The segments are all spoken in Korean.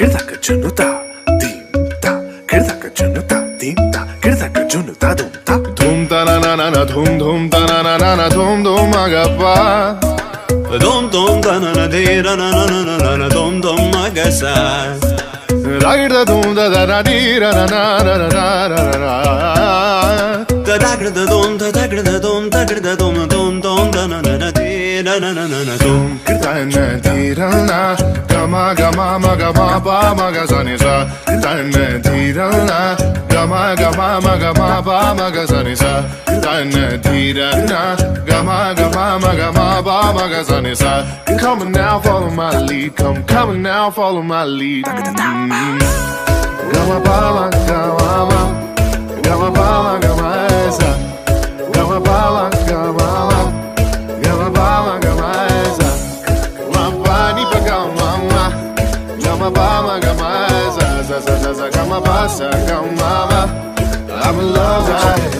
그러다가 주누다. 그 딤다. 그러다가 주누다. 그 딤다. 그러다가 주누다. 그 돔다. 돔다나나나나 돔돔다나나나나 돔돔 아가빠 돔돔다나나 디라나나나나나 돔돔 아가싸 라그르다 돔다다라디라나나나나나나나. 다다그르다 돔 다다그르다 돔 다그르다 돔 돔돔다나나나 디라나나나나 돔. 그르다나 디라나. Gama gama maga ma ba maga zani sa tan na Gama gama maga ma ba maga zani sa tan na Gama gama maga ma ba maga zanisa. Come now follow my lead. Come come now follow my lead. Mm. Gama ba maga gama ba ma gama za za za za gama ba sa gama I'm in love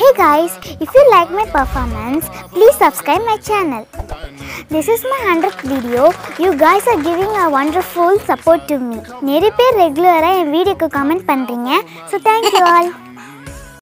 Hey guys, if you like my performance, please subscribe my channel. This is my 100th video. You guys are giving a wonderful support to me. நிறைய பேர் ரெகுலராக என் வீடியோக்கு கமெண்ட் பண்ணுறீங்க so thank you all